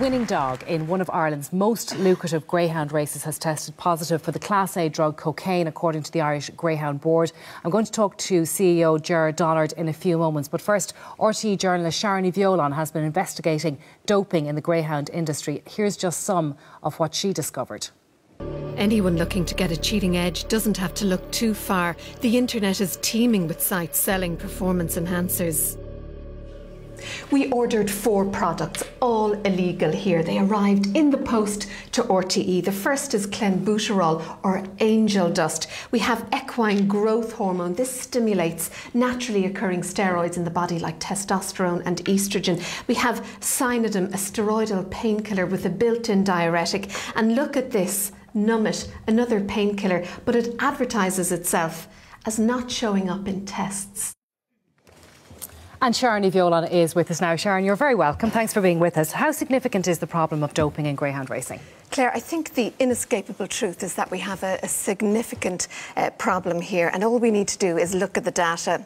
Winning dog in one of Ireland's most lucrative greyhound races has tested positive for the Class A drug cocaine, according to the Irish Greyhound Board. I'm going to talk to CEO Gerard Dollard in a few moments. But first, RTE journalist Sharon Ní Bheoláin has been investigating doping in the greyhound industry. Here's just some of what she discovered. Anyone looking to get a cheating edge doesn't have to look too far. The internet is teeming with sites selling performance enhancers. We ordered four products, all illegal here. They arrived in the post to RTE. The first is clenbuterol or angel dust. We have equine growth hormone. This stimulates naturally occurring steroids in the body like testosterone and estrogen. We have Cynodin, a steroidal painkiller with a built-in diuretic. And look at this, Numit, another painkiller, but it advertises itself as not showing up in tests. And Sharon Bheoláin is with us now. Sharon, you're very welcome. Thanks for being with us. How significant is the problem of doping in greyhound racing? Claire, I think the inescapable truth is that we have a, a significant uh, problem here, and all we need to do is look at the data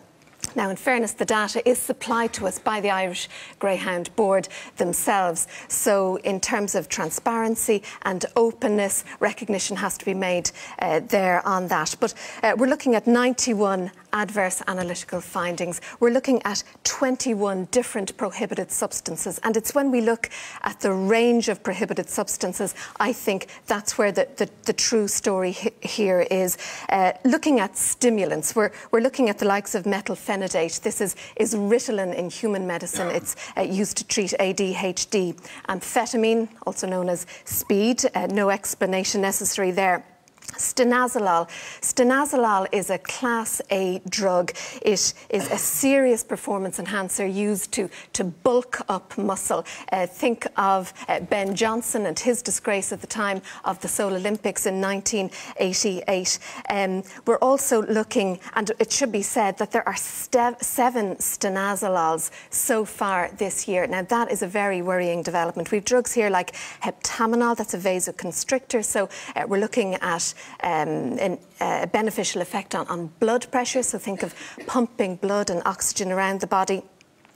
now, in fairness, the data is supplied to us by the Irish Greyhound Board themselves. So, in terms of transparency and openness, recognition has to be made uh, there on that. But uh, we're looking at 91 adverse analytical findings. We're looking at 21 different prohibited substances. And it's when we look at the range of prohibited substances, I think that's where the, the, the true story here is. Uh, looking at stimulants, we're, we're looking at the likes of methylphenidate this is, is Ritalin in human medicine. It's uh, used to treat ADHD. Amphetamine, also known as speed, uh, no explanation necessary there. Stanozolol. Stanozolol is a class A drug. It is a serious performance enhancer used to, to bulk up muscle. Uh, think of uh, Ben Johnson and his disgrace at the time of the Seoul Olympics in 1988. Um, we're also looking, and it should be said that there are seven stanozolols so far this year. Now, that is a very worrying development. We've drugs here like heptaminol, that's a vasoconstrictor. So uh, we're looking at um, an, uh, a beneficial effect on, on blood pressure. So think of pumping blood and oxygen around the body.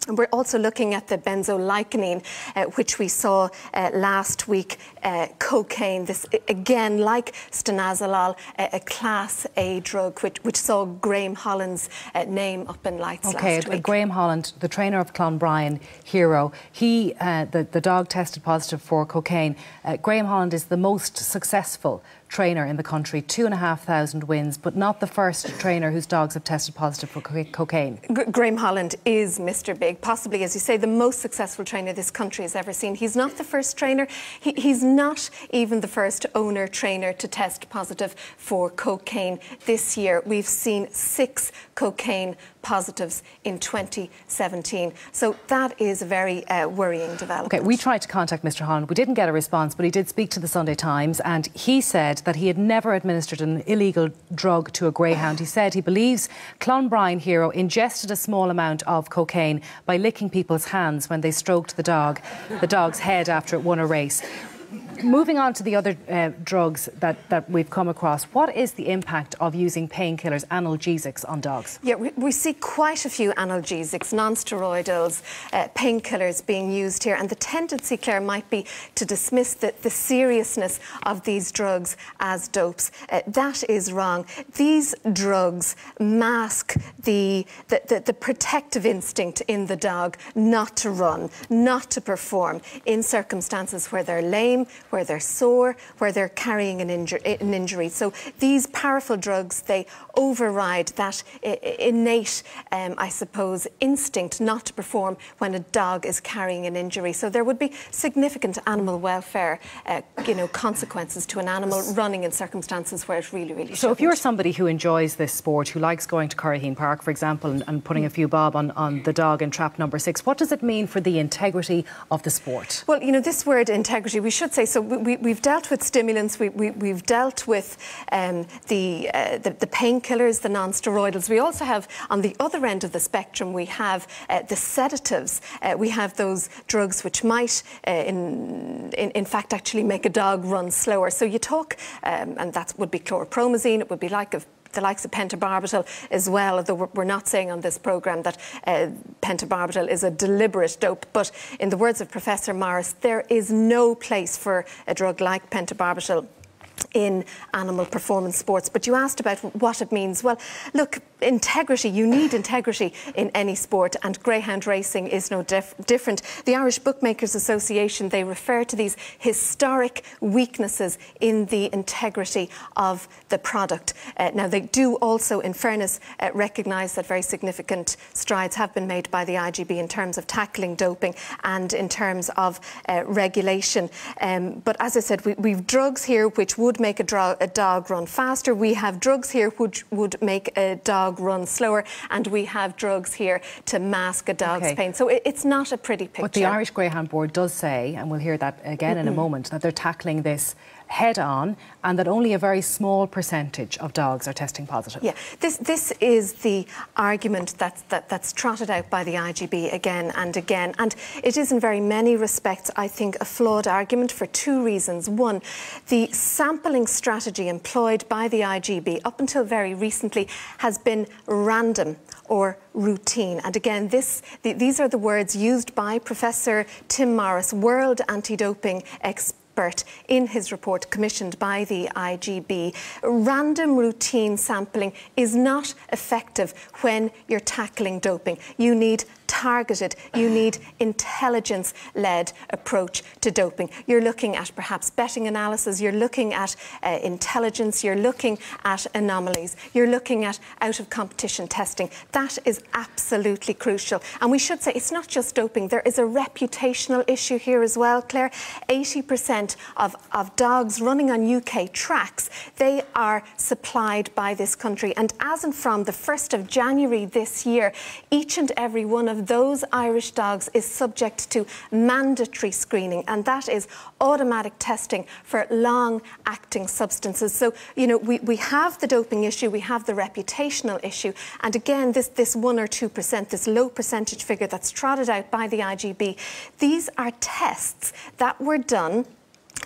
And we're also looking at the benzoylecgonine, uh, which we saw uh, last week, uh, cocaine. This, again, like stanozolol, a class A drug, which, which saw Graham Holland's uh, name up in lights okay, last week. Graham Holland, the trainer of Clonbrien Hero, he, uh, the, the dog tested positive for cocaine. Uh, Graham Holland is the most successful trainer in the country, two and a half thousand wins, but not the first trainer whose dogs have tested positive for co cocaine. G Graham Holland is Mr. Big, possibly, as you say, the most successful trainer this country has ever seen. He's not the first trainer, he, he's not even the first owner trainer to test positive for cocaine this year. We've seen six cocaine positives in 2017. So that is a very uh, worrying development. Okay, we tried to contact Mr. Holland. We didn't get a response, but he did speak to the Sunday Times and he said that he had never administered an illegal drug to a greyhound. He said he believes Clonbrien Hero ingested a small amount of cocaine by licking people's hands when they stroked the dog, the dog's head after it won a race moving on to the other uh, drugs that, that we've come across, what is the impact of using painkillers, analgesics on dogs? Yeah, we, we, see quite a few analgesics, non-steroidals, uh, painkillers being used here. And the tendency, Claire, might be to dismiss the, the seriousness of these drugs as dopes. Uh, that is wrong. These drugs mask the, the, the, the protective instinct in the dog not to run, not to perform in circumstances where they're lame, where they're sore, where they're carrying an, inju an injury. So these powerful drugs, they override that innate, um, I suppose, instinct not to perform when a dog is carrying an injury. So there would be significant animal welfare, uh, you know, consequences to an animal running in circumstances where it really, really So shouldn't. if you're somebody who enjoys this sport, who likes going to Curraheen Park, for example, and, and putting a few bob on, on the dog in trap number six, what does it mean for the integrity of the sport? Well, you know, this word integrity, we should say, so we, have dealt with stimulants, we, we, dealt with um, the, uh, the, the painkillers, the non-steroidals. We also have, on the other end of the spectrum, we have uh, the sedatives. Uh, we have those drugs which might, uh, in, in, in, fact, actually make a dog run slower. So you talk, um, and that would be chlorpromazine, it would be like of the likes of pentobarbital as well, although we're not saying on this programme that uh, pentobarbital is a deliberate dope. But in the words of Professor Morris, there is no place for a drug like pentobarbital in animal performance sports. But you asked about what it means. Well, look, integrity, you need integrity in any sport, and greyhound racing is no dif different. The Irish Bookmakers Association, they refer to these historic weaknesses in the integrity of the product. Uh, now, they do also, in fairness, uh, recognise that very significant strides have been made by the IGB in terms of tackling doping and in terms of uh, regulation. Um, but as I said, we, have drugs here which would make a, a dog run faster. We have drugs here which would make a dog run slower. And we have drugs here to mask a dog's okay. pain. So it, it's not a pretty picture. But the Irish Greyhound Board does say, and we'll hear that again mm -hmm. in a moment, that they're tackling this head on and that only a very small percentage of dogs are testing positive. Yeah, this, this is the argument that's, that, that's trotted out by the IGB again and again. And it is in very many respects, I think, a flawed argument for two reasons. One, the sampling strategy employed by the IGB up until very recently has been random or routine. And again, this, the, these are the words used by Professor Tim Morris, world anti-doping expert expert in his report commissioned by the IGB. Random routine sampling is not effective when you're tackling doping. You need targeted, you need intelligence led approach to doping. You're looking at perhaps betting analysis, you're looking at uh, intelligence, you're looking at anomalies, you're looking at out of competition testing. That is absolutely crucial. And we should say it's not just doping, there is a reputational issue here as well, Claire. 80% of, of dogs running on UK tracks, they are supplied by this country. And as and from the 1st of January this year, each and every one of those Irish dogs is subject to mandatory screening, and that is automatic testing for long acting substances. So, you know, we, we have the doping issue, we have the reputational issue, and again, this, this 1 or 2%, this low percentage figure that's trotted out by the IGB, these are tests that were done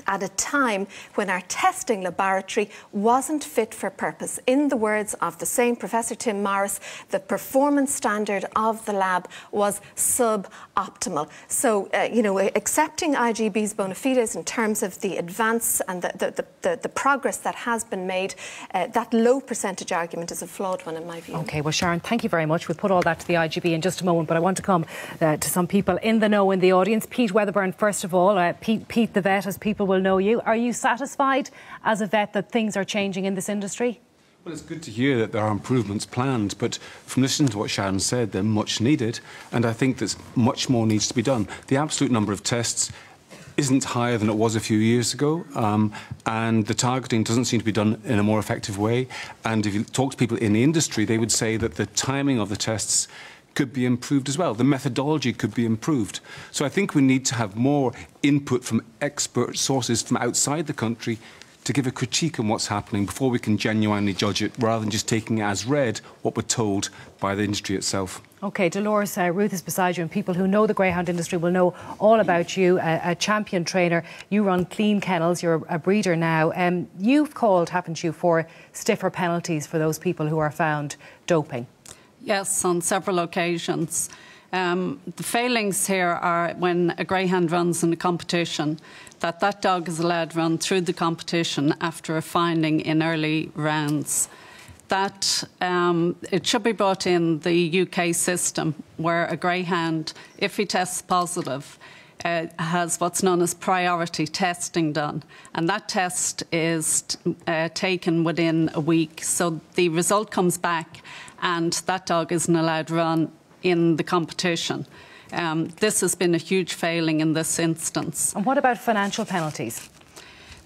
at a time when our testing laboratory wasn't fit for purpose. In the words of the same Professor Tim Morris, the performance standard of the lab was suboptimal. So, uh, you know, accepting IGB's bona fides in terms of the advance and the, the, the, the progress that has been made, uh, that low percentage argument is a flawed one in my view. OK, well, Sharon, thank you very much. We'll put all that to the IGB in just a moment, but I want to come uh, to some people in the know in the audience. Pete Wedderburn, first of all. Uh, Pete, Pete the vet, as people will know you. Are you satisfied as a vet that things are changing in this industry? Well, it's good to hear that there are improvements planned, but from listening to what Sharon said, they're much needed, and I think that much more needs to be done. The absolute number of tests isn't higher than it was a few years ago, um, and the targeting doesn't seem to be done in a more effective way. And if you talk to people in the industry, they would say that the timing of the tests could be improved as well. The methodology could be improved. So I think we need to have more input from expert sources from outside the country to give a critique on what's happening before we can genuinely judge it, rather than just taking as read what we're told by the industry itself. OK, Dolores, uh, Ruth is beside you, and people who know the greyhound industry will know all about you. A, a champion trainer, you run clean kennels, you're a breeder now. Um, you've called, haven't you, for stiffer penalties for those people who are found doping? Yes, on several occasions. Um, the failings here are when a greyhound runs in a competition, that that dog is allowed to run through the competition after a finding in early rounds. That um, it should be brought in the UK system where a greyhound, if he tests positive, uh, has what's known as priority testing done, and that test is uh, taken within a week. So the result comes back, and that dog isn't allowed to run in the competition. Um, this has been a huge failing in this instance. And what about financial penalties?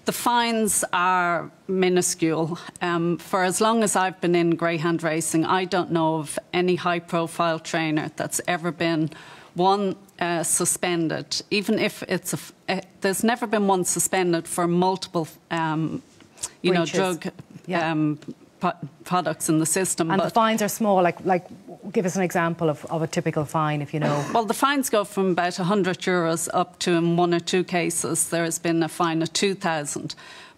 The fines are minuscule. Um, for as long as I've been in greyhound racing, I don't know of any high profile trainer that's ever been one uh, suspended, even if it's a, uh, there's never been one suspended for multiple, um, you Breaches. know, drug yeah. um, products in the system. And the fines are small. Like, like, give us an example of, of a typical fine, if you know. Well, the fines go from about 100 euros up to, in one or two cases, there has been a fine of 2,000.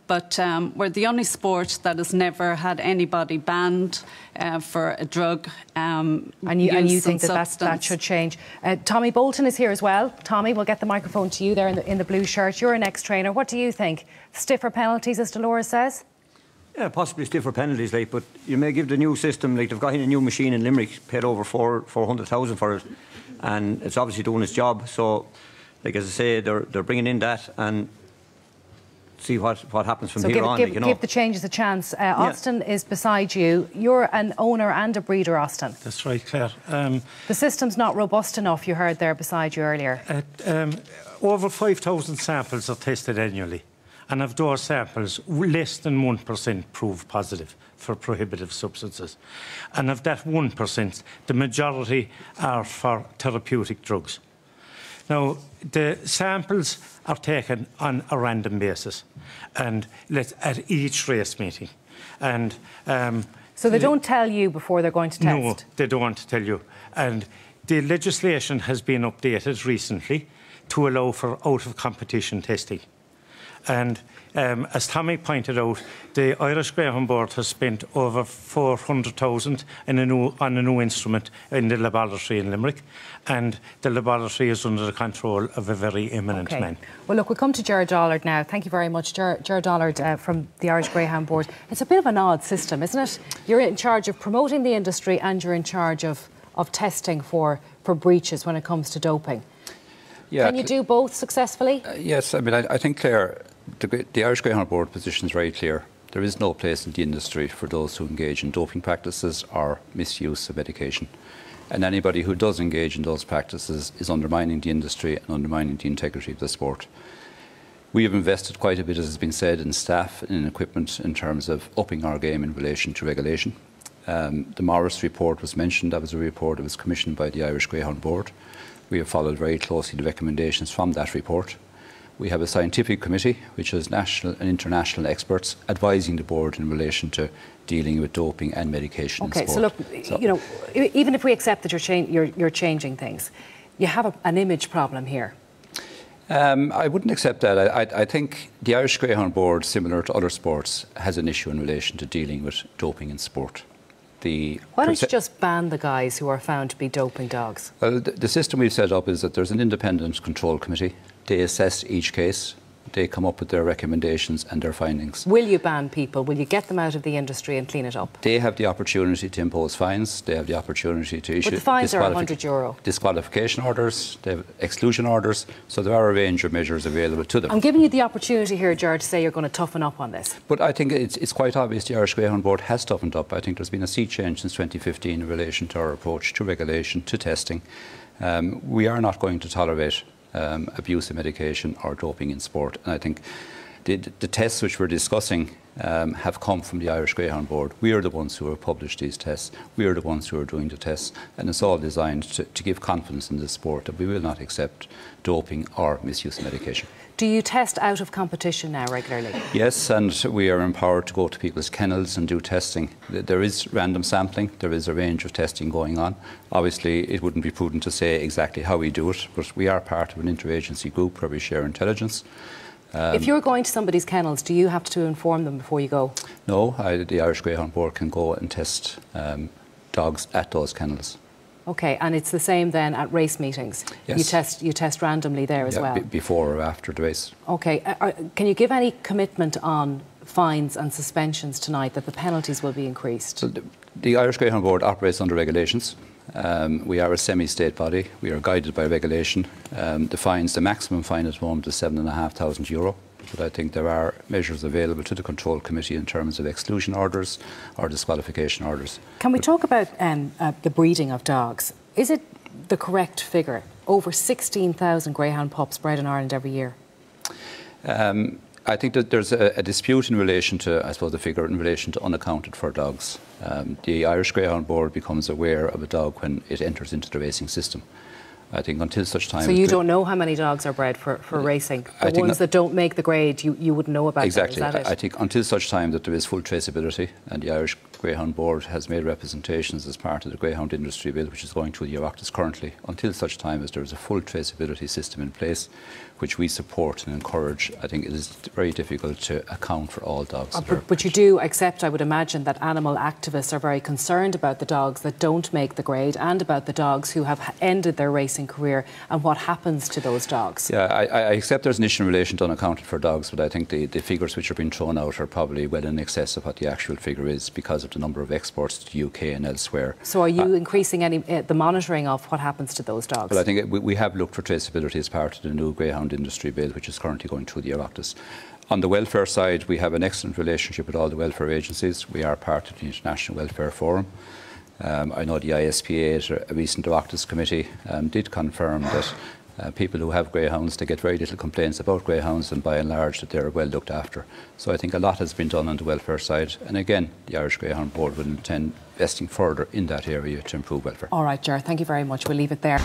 But um, we're the only sport that has never had anybody banned uh, for a drug. Um, and you, and you think and that, that should change. Uh, Tommy Bolton is here as well. Tommy, we'll get the microphone to you there in the, in the blue shirt. You're an ex-trainer. What do you think? Stiffer penalties, as Dolores says. Yeah, possibly stiffer penalties, like, but you may give the new system, like they've got in a new machine in Limerick, paid over four four hundred thousand for it, and it's obviously doing its job. So, like as I say, they're they're bringing in that and see what, what happens from so here give, on. Give, like, you know. give the changes a chance. Uh, Austin yeah. is beside you. You're an owner and a breeder, Austin. That's right, Claire. Um, the system's not robust enough. You heard there beside you earlier. Uh, um, over five thousand samples are tested annually and of those samples, less than 1% prove positive for prohibitive substances. And of that 1%, the majority are for therapeutic drugs. Now, the samples are taken on a random basis and at each race meeting. And um, so they don't tell you before they're going to test? No, they don't want to tell you. And the legislation has been updated recently to allow for out of competition testing. And um, as Tommy pointed out, the Irish Greyhound Board has spent over 400,000 on a new instrument in the laboratory in Limerick, and the laboratory is under the control of a very eminent okay. man. Well, look, we come to Gerard Dollard now. Thank you very much, Gerard, Dollard uh, from the Irish Greyhound Board. It's a bit of an odd system, isn't it? You're in charge of promoting the industry and you're in charge of, of testing for, for breaches when it comes to doping. Yeah, Can you do both successfully? Uh, yes, I mean, I, I think, Claire, the, the Irish Greyhound Board position is very clear. There is no place in the industry for those who engage in doping practices or misuse of medication. And anybody who does engage in those practices is undermining the industry and undermining the integrity of the sport. We have invested quite a bit, as has been said, in staff and in equipment in terms of upping our game in relation to regulation. Um, the Morris report was mentioned. That was a report that was commissioned by the Irish Greyhound Board. We have followed very closely the recommendations from that report. We have a scientific committee which has national and international experts advising the board in relation to dealing with doping and medication. Okay, so look, so, you know, even if we accept that you're, cha- you're, you're changing things, you have a, an image problem here. Um, I wouldn't accept that. I, I, I, think the Irish Greyhound Board, similar to other sports, has an issue in relation to dealing with doping in sport. The Why don't you just ban the guys who are found to be doping dogs? Well, the, the system we've set up is that there's an independent control committee they assess each case. They come up with their recommendations and their findings. Will you ban people? Will you get them out of the industry and clean it up? They have the opportunity to impose fines. They have the opportunity to issue but the fines are 100 euro. disqualification orders. They have exclusion orders. So there are a range of measures available to them. I'm giving you the opportunity here, George, to say you're going to toughen up on this. But I think it's, it's quite obvious the Irish Greyhound Board has toughened up. I think there's been a sea change since 2015 in relation to our approach to regulation, to testing. Um, we are not going to tolerate um, abuse of medication or doping in sport. And I think the, the tests which we're discussing um, have come from the Irish Greyhound Board. We are the ones who have published these tests. We are the ones who are doing the tests. And it's all designed to, to give confidence in the sport that we will not accept doping or misuse of medication. Do you test out of competition now regularly? Yes, and we are empowered to go to people's kennels and do testing. There is random sampling, there is a range of testing going on. Obviously, it wouldn't be prudent to say exactly how we do it, but we are part of an interagency group where we share intelligence. Um, if you're going to somebody's kennels, do you have to inform them before you go? No, I, the Irish Greyhound Board can go and test um, dogs at those kennels. Okay, and it's the same then at race meetings. Yes. You test you test randomly there as yeah, well. before or after the race. Okay, uh, uh, can you give any commitment on fines and suspensions tonight that the penalties will be increased? So the, the Irish Greyhound Board operates under regulations. Um, we are a semi-state body. We are guided by regulation. Um, the fines, the maximum fine at the moment is seven and a half thousand euro but I think there are measures available to the control committee in terms of exclusion orders or disqualification orders. Can we but talk about um, uh, the breeding of dogs? Is it the correct figure? Over 16,000 greyhound pups bred in Ireland every year. Um, I think that there's a, a, dispute in relation to, I suppose, the figure in relation to unaccounted for dogs. Um, the Irish Greyhound Board becomes aware of a dog when it enters into the racing system. I think until such time. So you don't know how many dogs are bred for, for racing. The ones that don't make the grade, you, you wouldn't know about. Exactly. Them, I think until such time that there is full traceability, and the Irish the Greyhound Board has made representations as part of the Greyhound Industry Bill, which is going through the Oireachtas currently, until such time as there is a full traceability system in place, which we support and encourage. I think it is very difficult to account for all dogs. Uh, but, but, you do accept, I would imagine, that animal activists are very concerned about the dogs that don't make the grade and about the dogs who have ended their racing career and what happens to those dogs. Yeah, I, I accept there's an issue in relation to unaccounted for dogs, but I think the, the figures which are being thrown out are probably well in excess of what the actual figure is because of the number of exports to the UK and elsewhere. So are you uh, increasing any uh, the monitoring of what happens to those dogs? Well, I think it, we, we have looked for traceability as part of the new Greyhound Industry Bill, which is currently going through the Oireachtas. On the welfare side, we have an excellent relationship with all the welfare agencies. We are part of the International Welfare Forum. Um, I know the ISPA a recent Oireachtas committee um, did confirm that uh, people who have greyhounds, they get very little complaints about greyhounds and by and large that they're well looked after. So I think a lot has been done on the welfare side. And again, the Irish Greyhound Board will intend investing further in that area to improve welfare. All right, Ger, thank you very much. We'll leave it there.